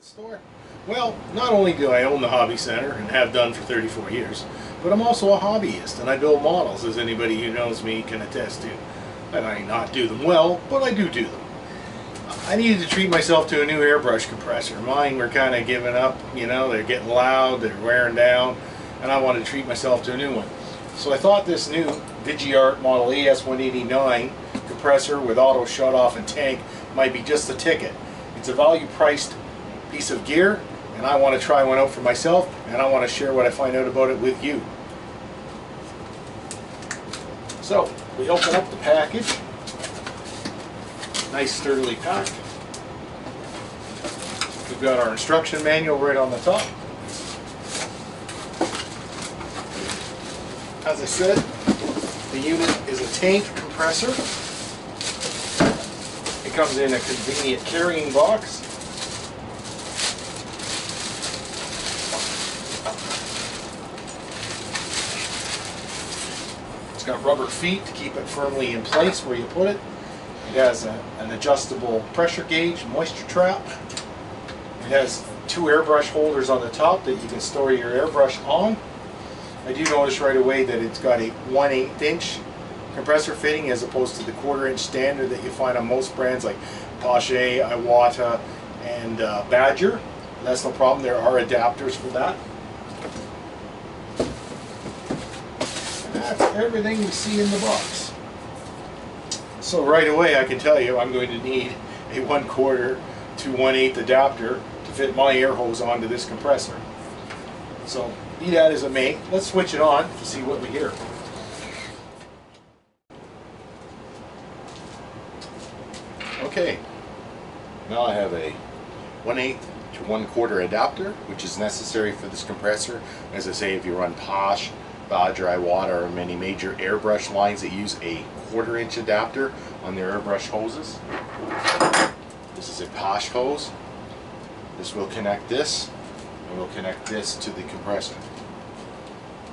store? Well, not only do I own the Hobby Centre and have done for 34 years, but I'm also a hobbyist and I build models, as anybody who knows me can attest to. I might not do them well, but I do do them. I needed to treat myself to a new airbrush compressor. Mine were kind of giving up, you know, they're getting loud, they're wearing down, and I wanted to treat myself to a new one. So I thought this new Vigiart model AS189 compressor with auto shut off and tank might be just the ticket. It's a value priced piece of gear and I want to try one out for myself and I want to share what I find out about it with you. So we open up the package, nice sturdily packed. We've got our instruction manual right on the top. As I said, the unit is a tank compressor. Comes in a convenient carrying box. It's got rubber feet to keep it firmly in place where you put it. It has a, an adjustable pressure gauge, moisture trap. It has two airbrush holders on the top that you can store your airbrush on. I do notice right away that it's got a 1 8 inch compressor fitting as opposed to the quarter inch standard that you find on most brands like Paasche, Iwata, and uh, Badger. That's no problem, there are adapters for that. That's everything we see in the box. So right away I can tell you I'm going to need a 1 quarter to 1 8 adapter to fit my air hose onto this compressor. So be that as it may, let's switch it on to see what we hear. Okay, now I have a 1 8 to 1 quarter adapter, which is necessary for this compressor. As I say, if you run Paasche, uh, Badger, Iwata, or many major airbrush lines that use a quarter inch adapter on their airbrush hoses. This is a Paasche hose. This will connect this, and we'll connect this to the compressor.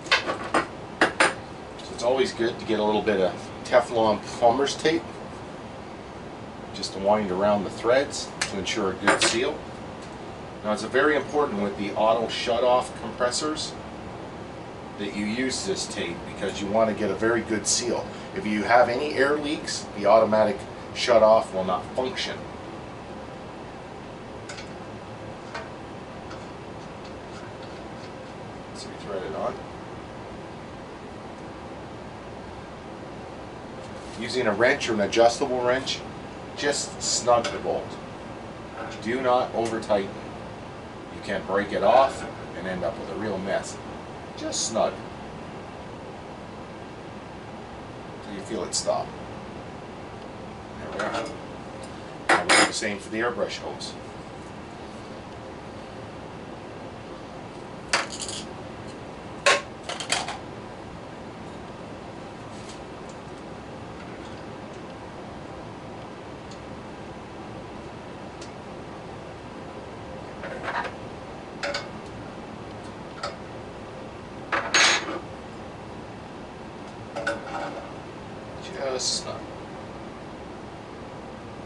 So it's always good to get a little bit of Teflon plumber's tape just to wind around the threads to ensure a good seal. Now it's very important with the auto shut-off compressors that you use this tape because you want to get a very good seal. If you have any air leaks, the automatic shut-off will not function. So we thread it on. Using a wrench or an adjustable wrench, just snug the bolt. Do not over tighten. You can't break it off and end up with a real mess. Just snug. Until you feel it stop. There we are. Now we do the same for the airbrush hose.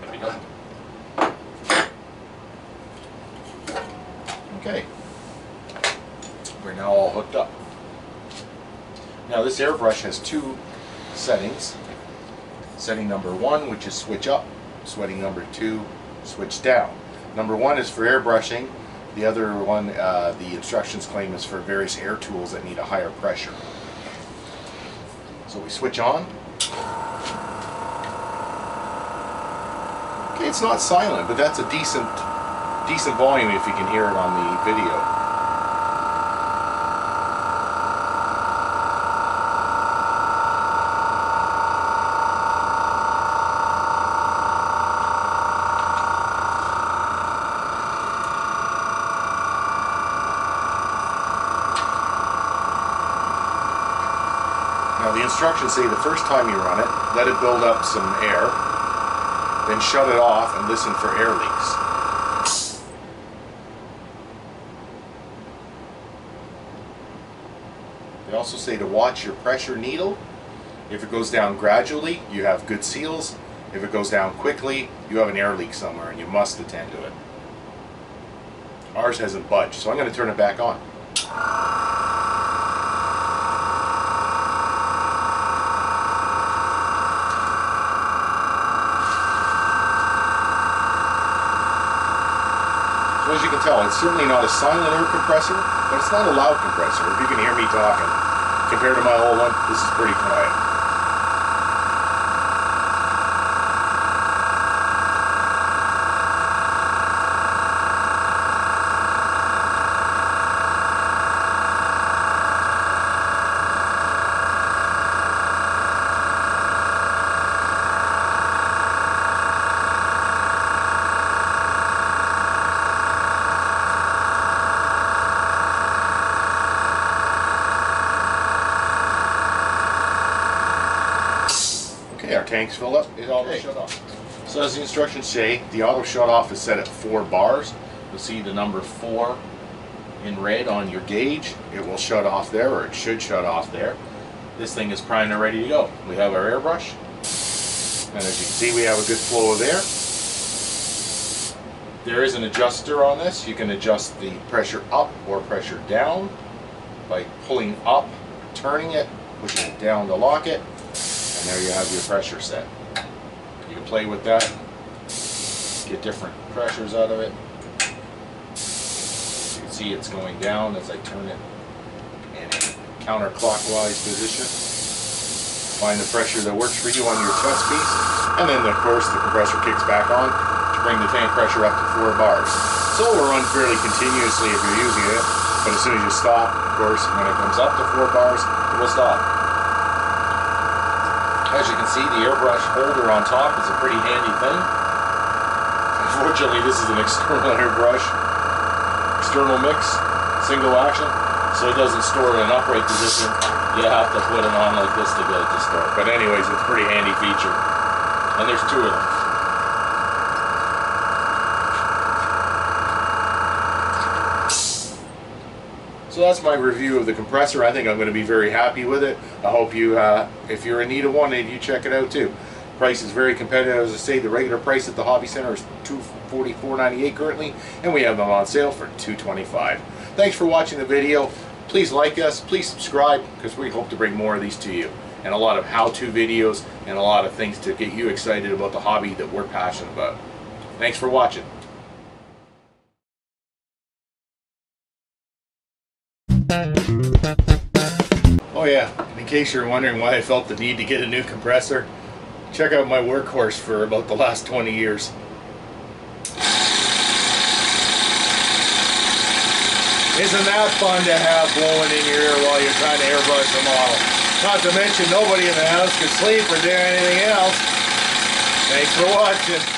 There we go. Okay. We're now all hooked up. Now this airbrush has two settings. Setting number one, which is switch up. Setting number two, switch down. Number one is for airbrushing. The other one, uh, the instructions claim, is for various air tools that need a higher pressure. So we switch on. Okay, it's not silent, but that's a decent, decent volume if you can hear it on the video. Now the instructions say the first time you run it, let it build up some air, then shut it off and listen for air leaks. They also say to watch your pressure needle. If it goes down gradually, you have good seals. If it goes down quickly, you have an air leak somewhere and you must attend to it. Ours hasn't budged, so I'm going to turn it back on. So as you can tell, it's certainly not a silent air compressor, but it's not a loud compressor. If you can hear me talking, compared to my old one, this is pretty quiet. Okay, our tank's filled up. It auto Okay. shut off. So as the instructions say, the auto shut off is set at four bars. You'll see the number four in red on your gauge. It will shut off there, or it should shut off there. This thing is primed and ready to go. We have our airbrush. And as you can see, we have a good flow of air. There is an adjuster on this. You can adjust the pressure up or pressure down by pulling up, turning it, pushing it down to lock it, there you have your pressure set. You can play with that, get different pressures out of it. You can see it's going down as I turn it in a counterclockwise position. Find the pressure that works for you on your test piece, and then of course the compressor kicks back on to bring the tank pressure up to four bars. So will run fairly continuously if you're using it, but as soon as you stop, of course, when it comes up to four bars, it will stop. As you can see, the airbrush holder on top is a pretty handy thing. Unfortunately, this is an external airbrush, external mix, single action, so it doesn't store in an upright position. You have to put it on like this to get it to start. But anyways, it's a pretty handy feature. And there's two of them. So that's my review of the compressor. I think I'm going to be very happy with it. I hope you, uh, if you're in need of one, you check it out too. Price is very competitive. As I say, the regular price at the Hobby Centre is $244.98 currently, and we have them on sale for 225. Thanks for watching the video. Please like us, please subscribe, because we hope to bring more of these to you. And a lot of how-to videos and a lot of things to get you excited about the hobby that we're passionate about. Thanks for watching. Oh yeah, in case you're wondering why I felt the need to get a new compressor, check out my workhorse for about the last 20 years. Isn't that fun to have blowing in your ear while you're trying to airbrush a model? Not to mention nobody in the house can sleep or do anything else. Thanks for watching.